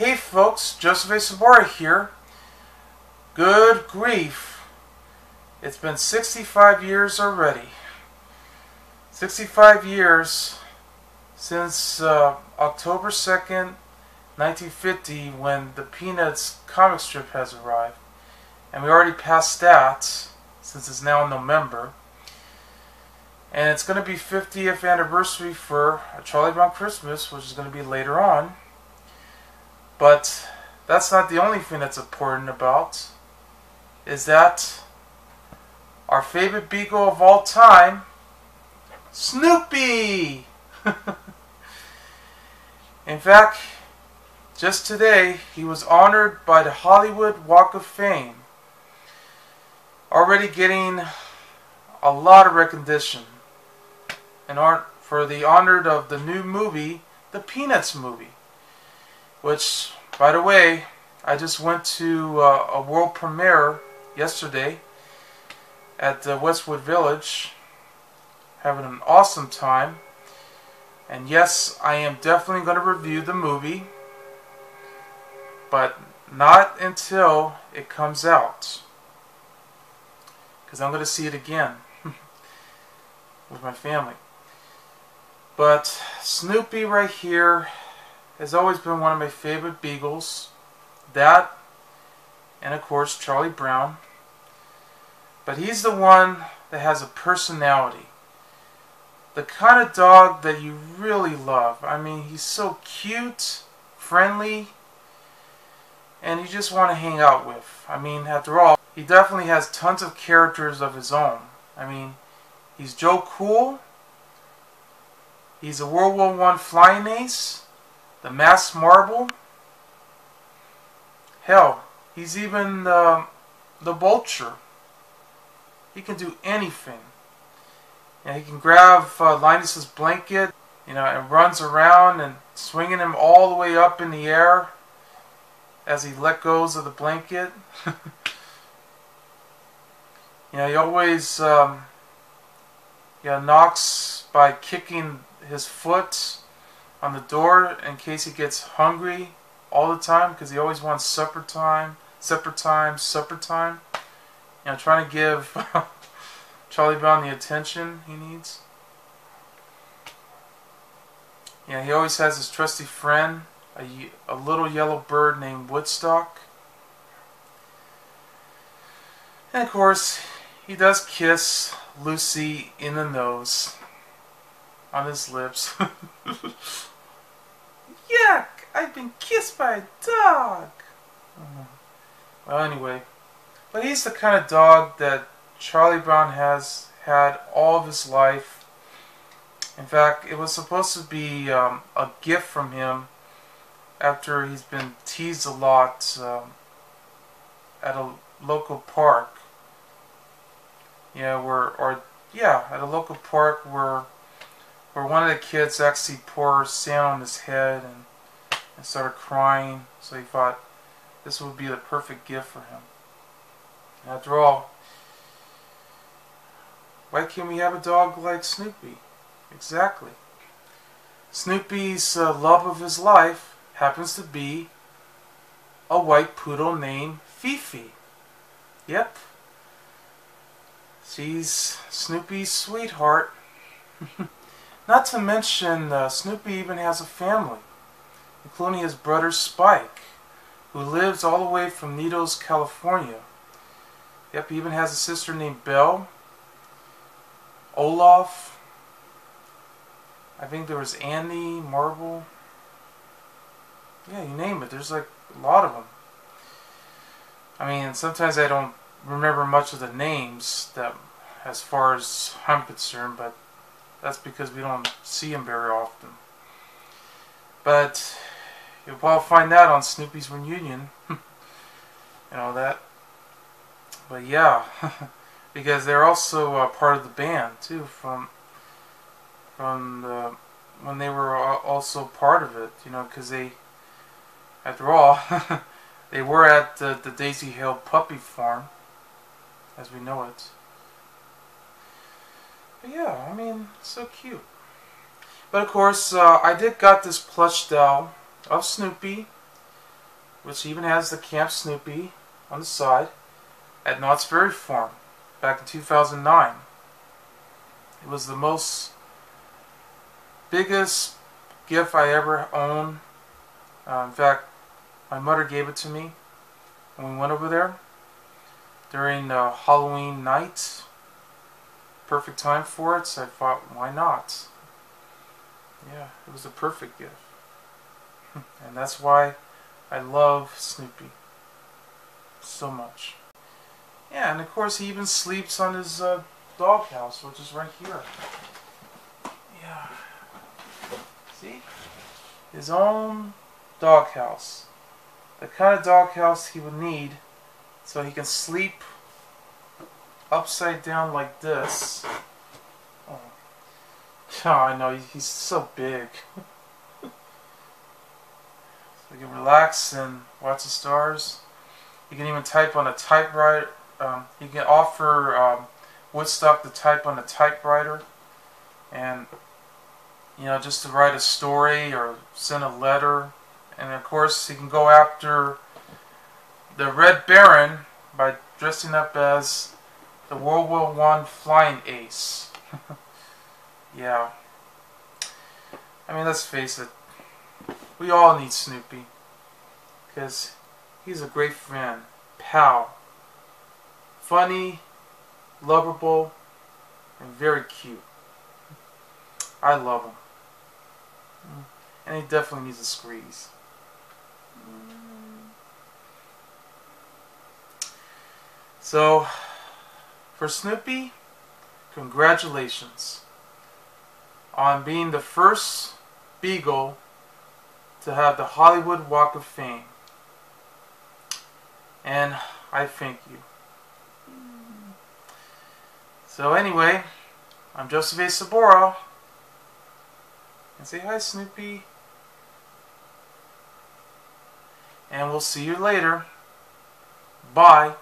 Hey folks, Joseph A. Sobora here. Good grief. It's been 65 years already. 65 years since uh, October 2nd, 1950, when the Peanuts comic strip has arrived. And we already passed that, since it's now November. And it's going to be 50th anniversary for Charlie Brown Christmas, which is going to be later on. But that's not the only thing that's important about. Is that our favorite beagle of all time, Snoopy! In fact, just today he was honored by the Hollywood Walk of Fame. Already getting a lot of recognition and art for the honor of the new movie, the Peanuts movie, which, by the way, I just went to uh, a world premiere yesterday at the Westwood Village, having an awesome time. And yes, I am definitely going to review the movie, but not until it comes out. Because I'm going to see it again with my family. But Snoopy right here has always been one of my favorite Beagles. That, and of course Charlie Brown. But he's the one that has a personality. The kind of dog that you really love. I mean, he's so cute, friendly, and you just want to hang out with. I mean, after all, he definitely has tons of characters of his own. I mean, he's Joe Cool, He's a World War One flying ace, the Masked Marvel. Hell, he's even uh, the vulture. He can do anything. And he can grab uh, Linus's blanket, you know, and runs around and swinging him all the way up in the air as he let goes of the blanket. you know, he always um, you know, knocks by kicking his foot on the door in case he gets hungry all the time because he always wants supper time, supper time, supper time. You know, trying to give Charlie Brown the attention he needs. Yeah, he always has his trusty friend, a, a little yellow bird named Woodstock. And of course, he does kiss Lucy in the nose on his lips. Yuck! I've been kissed by a dog! Well, anyway. But he's the kind of dog that Charlie Brown has had all of his life. In fact, it was supposed to be um, a gift from him after he's been teased a lot um, at a local park. Yeah, where, or, yeah, at a local park where where one of the kids actually poured sand on his head and, and started crying. So he thought this would be the perfect gift for him. After all, why can't we have a dog like Snoopy? Exactly. Snoopy's uh, love of his life happens to be a white poodle named Fifi. Yep. She's Snoopy's sweetheart. Not to mention, uh, Snoopy even has a family, including his brother Spike, who lives all the way from Needles, California. Yep, he even has a sister named Belle, Olaf, I think there was Andy, Marble. Yeah, you name it. There's like a lot of them. I mean, sometimes I don't remember much of the names that, as far as I'm concerned, but that's because we don't see him very often. But you'll probably find that on Snoopy's reunion. and all that. But yeah, because they're also uh, part of the band too from from the, when they were also part of it. You know, because they, after all, they were at the, the Daisy Hill Puppy Farm, as we know it. But yeah, I mean, so cute. But of course, uh, I did got this plush doll of Snoopy which even has the Camp Snoopy on the side, at Knott's Berry Farm back in 2009. It was the most biggest gift I ever owned. Uh, in fact, my mother gave it to me when we went over there during uh, Halloween night. Perfect time for it, so I thought, why not? Yeah, it was a perfect gift. and that's why I love Snoopy so much. Yeah, and of course he even sleeps on his uh, doghouse, which is right here. Yeah. See? His own doghouse. The kind of doghouse he would need so he can sleep upside down like this. Oh, oh I know, he's so big. so you can relax and watch the stars. You can even type on a typewriter. Um, you can offer um, Woodstock to type on a typewriter. And, you know, just to write a story or send a letter. And of course, you can go after the Red Baron by dressing up as the World War One flying ace. yeah. I mean, let's face it. We all need Snoopy. Because he's a great friend, pal. Funny, lovable, and very cute. I love him. And he definitely needs a squeeze. Mm. So, for Snoopy, congratulations on being the first Beagle to have the Hollywood Walk of Fame. And I thank you. So anyway, I'm Joseph A. Sobora. And say hi, Snoopy. And we'll see you later. Bye.